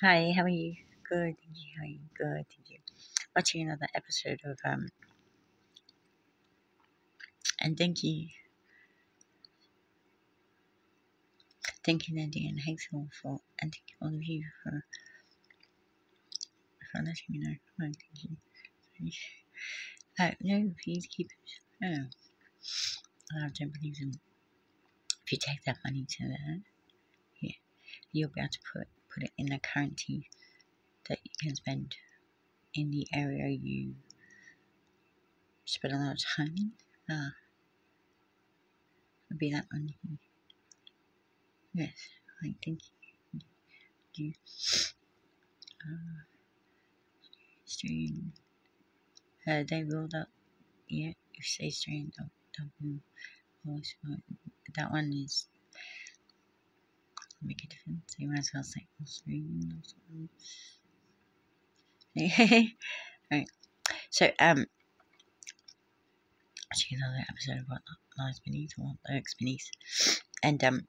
Hi, how are you? Good, thank you. How are you? Good, thank you. Watching another episode of um, and thank you, thank you, Nadine and Hazel for, and thank all of you for for letting me know. Oh, thank you. Uh, no, please keep it. No, I don't believe in. If you take that money to there, yeah, you'll be able to put put it in a currency that you can spend in the area you spend a lot of time in. Ah, would be that one. Yes, I think you. Uh, stream. Uh, they rolled up. Yeah, if say stream, that one is make a difference. You might as well say right. So um, actually another episode of what lies beneath or what lurks beneath, and um.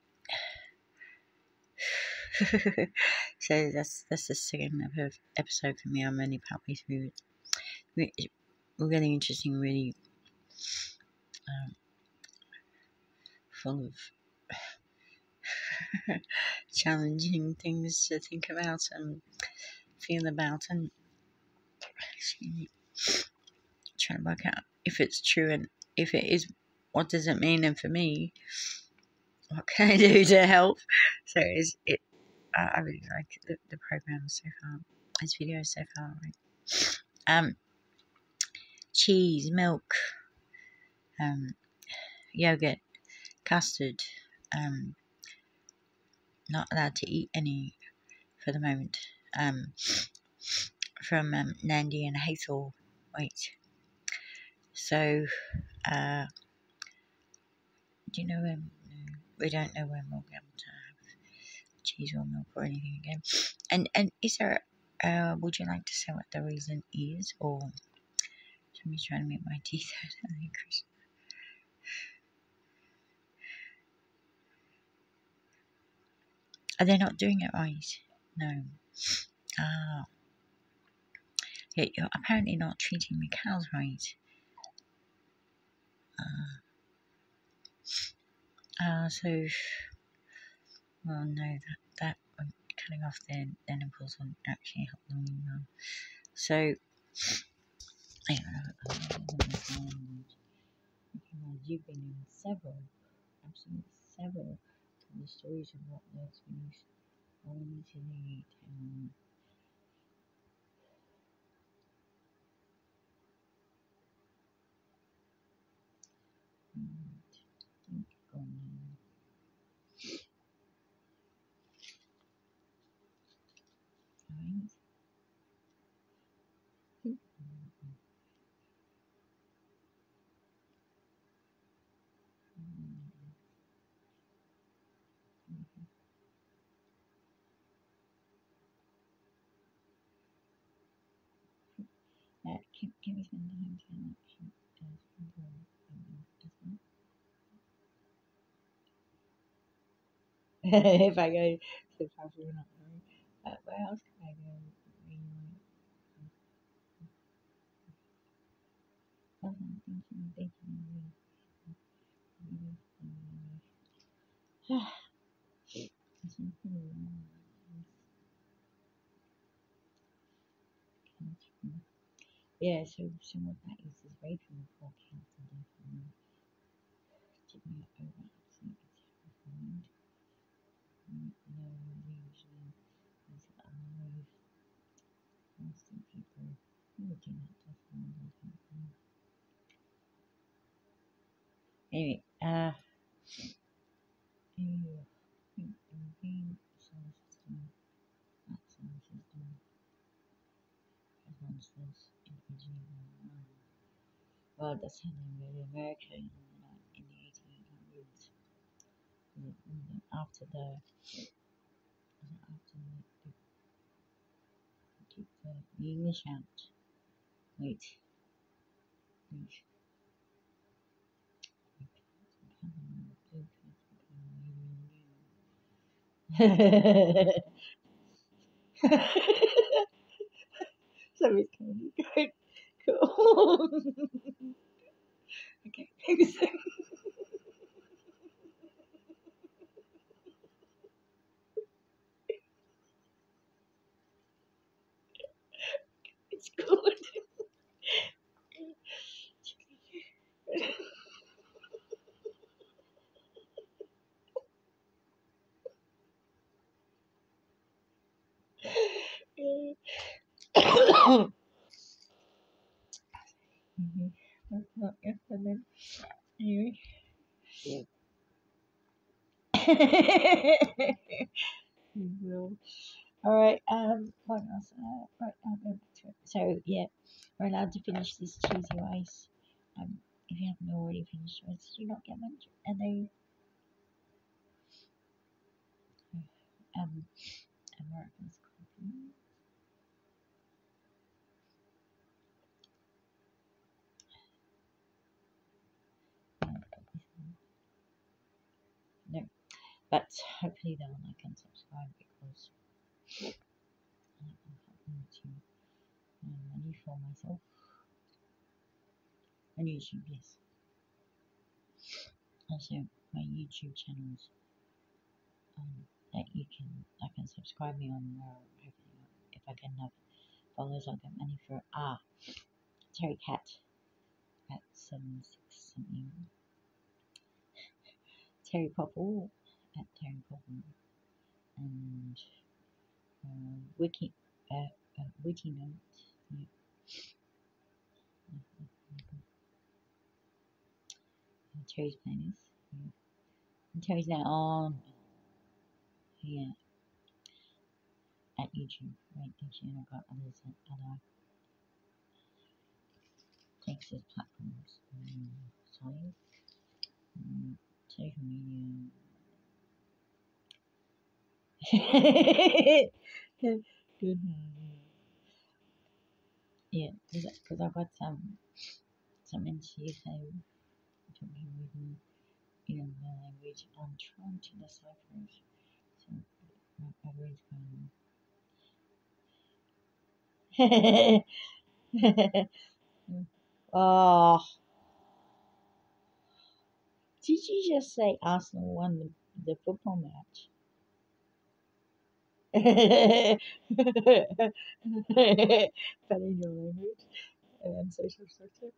so that's that's the second episode for me. I'm only partway through it. Really interesting, really um, full of challenging things to think about and feel about, and trying to work out if it's true and if it is, what does it mean? And for me, what can I do to help? So is it uh, I really like the, the program so far. This video so far. Right? Um, cheese, milk, um, yogurt, custard. Um, not allowed to eat any for the moment. Um, from um, Nandy and Hazel. Wait. So, uh, do you know when? We don't know when we'll be able to have cheese or milk or anything again. And and is there uh would you like to say what the reason is or somebody's trying to make my teeth out Are they not doing it right? No. Ah. Yeah, you're apparently not treating the cows right. Uh, uh, so well, no, that, that cutting off their, their nipples won't actually help them anymore. So, you've been in several, absolutely several of the stories of what lurks beneath only to the um, Uh, if I go to probably not. Uh, where else can I go? Thank you. Yeah, so, so what that is, is right from the and definitely. Anyway, uh, anyway, being solar system, that solar system, as one says in Virginia. Well, that's happening with America in, the 1800s. After the after the, the, the, English out. Wait. Wait. Somebody's coming. Cool. Thanks. it's good. Mhm. That's not yesterday. Yeah. will. Alright, um, what else? Uh, right, I'll go back to it. So, yeah, we're allowed to finish this cheesy rice. Um, if you haven't already finished rice, do you not get much? And they, um, American's coffee. No, but hopefully they'll like and subscribe because I want to earn money for myself. On YouTube, yes. Also, my YouTube channels um, that you can I can subscribe me on where hopefully if I get enough followers I'll get money for ah Terry Cat. At seven six something. Terry Popple at Terry Popple and uh, Wiki uh, uh, Witty Note yeah. And Terry's playlist yeah. and Terry's now on yeah at YouTube right YouTube I've got others other Texas platforms um, sorry um, social media Good. Yeah, because I've got some some NCSA talking with in the language I'm trying to decipher it. So my brain's going. oh, did you just say Arsenal won the, the football match? In your language and then social structure.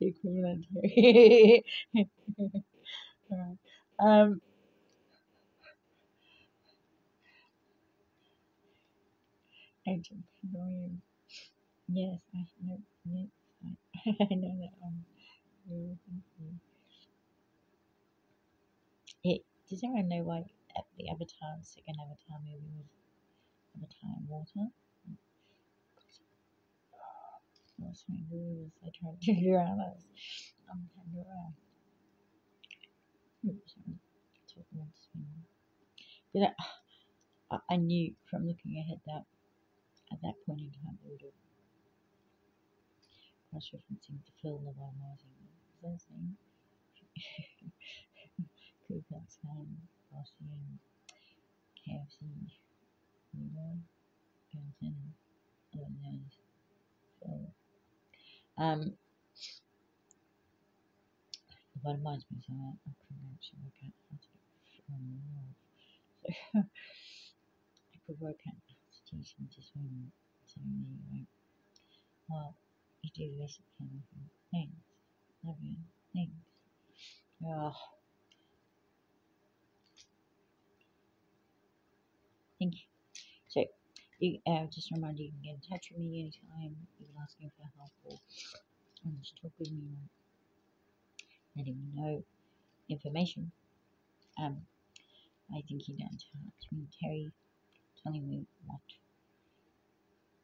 the equivalent. Alright. um, ancient Hungarian. Yes, I know. Yes, I, I know that one. It, does anyone know why at the Avatar, second Avatar movie was Avatar in water? What's my? I tried to out as I'm Pandora. Oops, spinning. But I, I knew from looking ahead that at that point in time they would have cross referencing the film of rising. Is that name? Ku Klux Austrian, KFC, Nero, Johnson, other names. So, um, that reminds me, so I, couldn't actually work out how to film the world. So, I could work out to teach them to swim. So, anyway, well, you do thing. Thanks. Love you. Thanks. Oh, thank you. So, you, uh, just a reminder, you can get in touch with me anytime. you're asking for help or um, just talk with me or letting me know information. Um, I think you touch with me, Terry, telling me what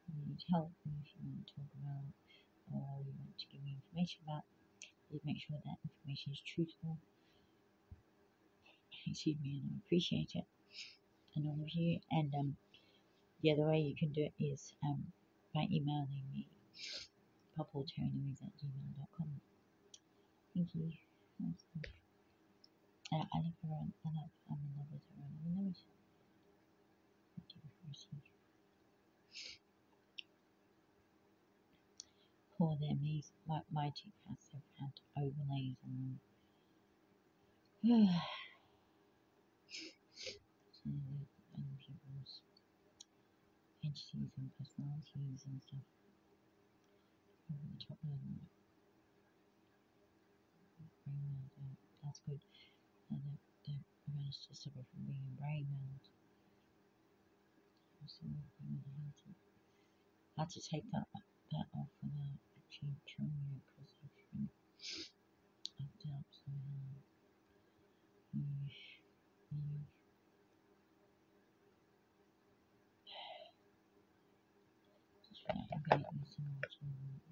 you need help if you want to talk about, or you want to give me information about. Please make sure that information is truthful. Excuse me, and I appreciate it a normal view and um, the other way you can do it is um, by emailing me popolterrynoise at gmail.com thank you uh, I love everyone I love I'm in love with everyone I'm in love with them these my, my have had overlays on them entities and personalities and stuff over the top of them. That's good. And they, they managed to suffer from being brain meld. So I had to take that that off without uh, actually killing it because I've been up up somehow. Yeesh, yeesh. Just right, I'm going to use some more to do not know how to attack but I can't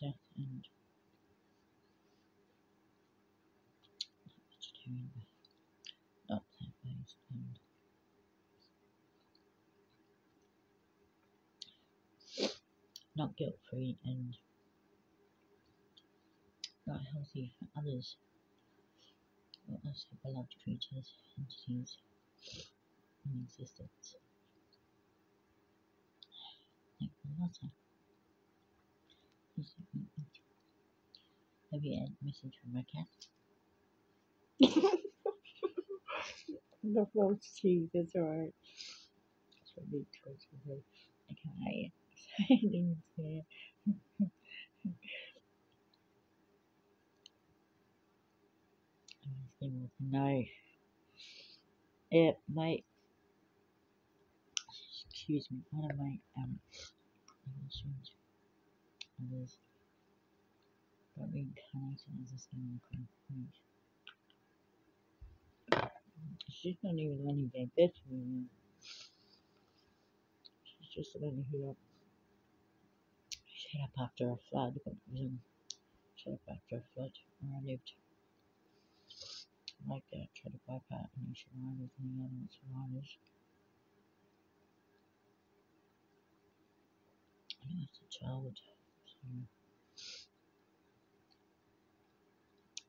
death and vegetarian, not plant based and not guilt free and not healthy for others or also beloved creatures, entities in existence. Like the latter. Please don't make me Have you had a message from my cat? the false teeth, that's alright. That's what big toys will do. I can't hide it. I didn't say it. No. Yeah, mate. Excuse me. One of my um others got reincarnated as a single concrete. She's not even running their bed now. She's just letting her up. Shut up after a flood, but shut up after a flood where I lived. Like that, try to wipe out any survivors and the other survivors. As a child, so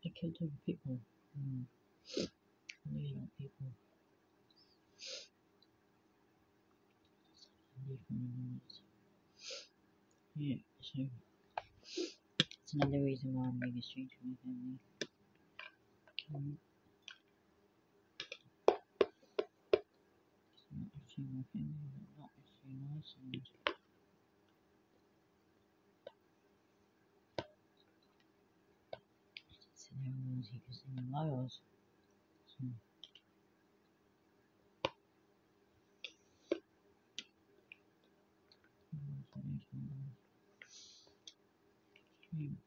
I killed other people. Mm. Really not people. Yeah, so it's another reason why I'm being estranged from my family. Um, not actually my family, not actually nice and so everyone's here because they're in Wales. So stream.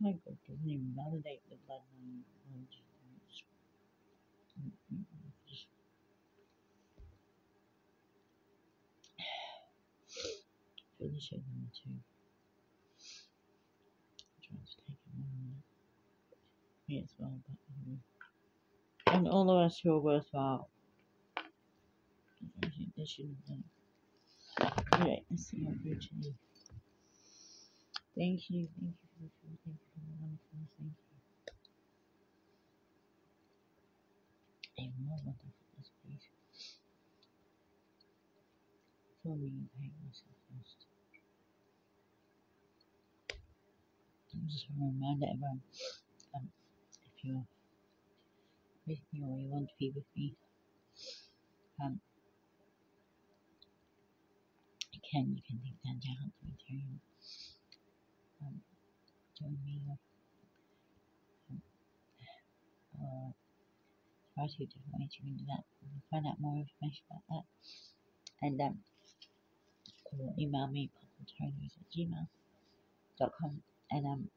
My God doesn't even validate the bloodline. Just really show them to try to take it on me as well, but um, and all of us who are worthwhile. They shouldn't. Alright, let's see what Virginie. Thank you, thank you for the thank you for the thank you. Even more wonderfulness, please. For me, paying myself first. I'm just want to remind everyone, you're with me or you want to be with me, um, again, you can take that down to Ethereum. Um, join me or, um, or try two different ways you can do that. You can find out more information about that. And um, or email me, popcorntonys at gmail.com. And um,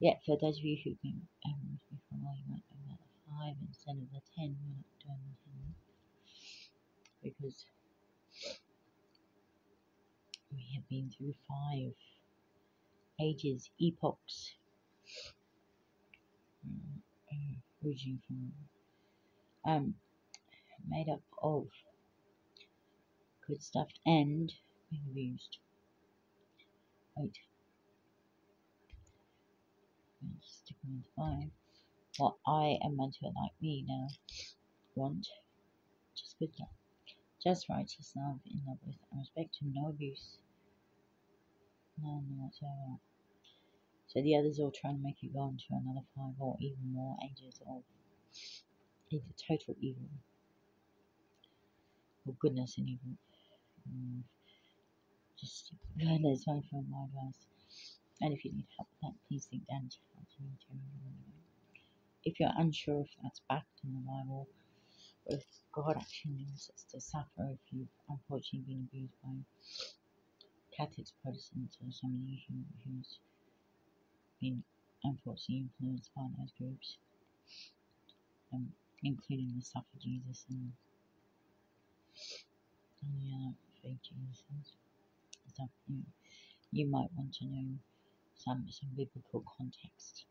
yeah, for those of you who've been um, with me you might know about the five instead of the ten. We're not doing the ten because we have been through five ages, epochs, mm, origin from, um, made up of good stuff and being abused. Wait. Stick with five. What I am meant to like me now want just good love. Just righteous love in love with and respect to no abuse. None whatsoever. So the others all trying to make it go on to another five or even more ages of either total evil or goodness and evil. Mm. Just there's one from my advice. And if you need help with that, please think down to If you're unsure if that's backed in the Bible, or if God actually means us to suffer if you've unfortunately been abused by Catholics, Protestants, or somebody who, who's been unfortunately influenced by those groups, um, including the stuff of Jesus and, and the other fake Jesus stuff. You, you might want to know some some biblical context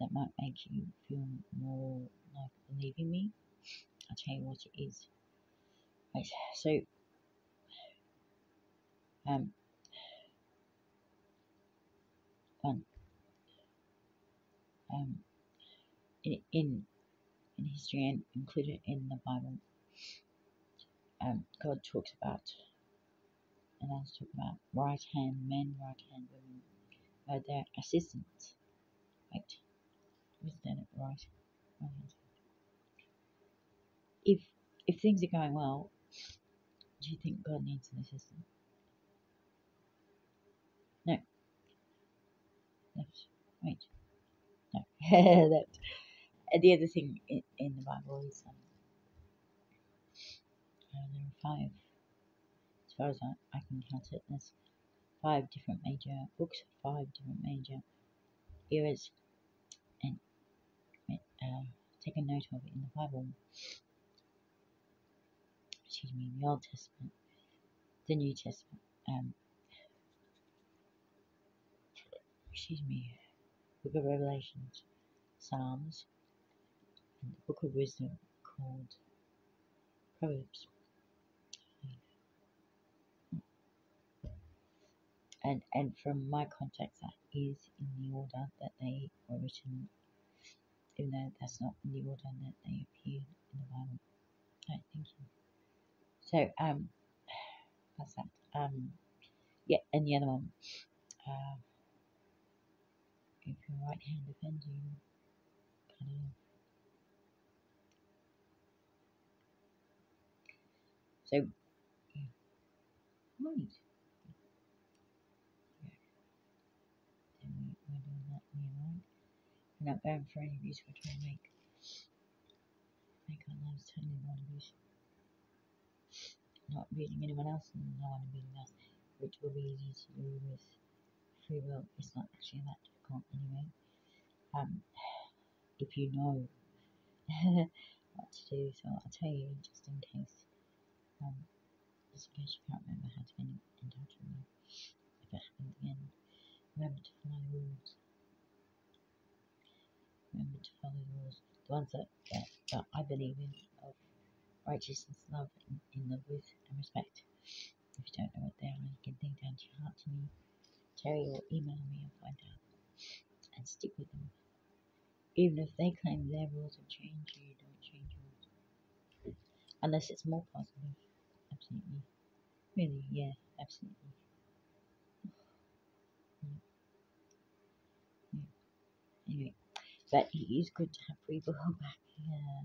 that might make you feel more like believing me. I'll tell you what it is. Right, so um one um in in, in history and included in the Bible um God talks about and I was talking about right hand men, right hand women, uh, their assistants. Right? Was that right? if if things are going well, do you think God needs an assistant? No. Left. Right. No. Left. The other thing in, in the Bible is um, uh, there are five, as far as I, I can count it, there's five different major books, five different major eras, and uh, take a note of it in the Bible excuse me, the Old Testament, the New Testament, um, excuse me, Book of Revelations, Psalms, and the Book of Wisdom called Proverbs. And, and from my context, that is in the order that they were written, even though that's not in the order that they appeared in the Bible. Right, thank you. So, um, that's that. Um, yeah, and the other one. Uh, if your right hand offends you, it off. So, yeah. Right. Yeah. Then we, we're doing that in the right. We're not going for any abuse, we're trying to make, make our lives totally abusive not reading anyone else and no one reading us, which will be easy to do with free will. It's not actually that difficult anyway. Um, if you know what to do, so I'll tell you just in case, um, just in case you can't remember how to get in touch with me. If it happens again, remember to follow the rules. To follow the ones that, that, that I believe in of righteousness, love, in, in love with, and respect. If you don't know what they are, you can think down to your heart to me, Terry, or email me and find out, and stick with them. Even if they claim their rules have changed, you don't change yours. Unless it's more positive. Absolutely. Really, yeah, absolutely. Yeah. Yeah. Anyway, but it is good to have people back. Yeah.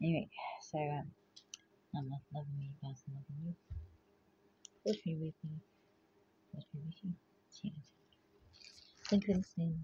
Anyway, so um, I'm not loving me, God's loving you. Push me with me. Push me with you. Thank you for listening.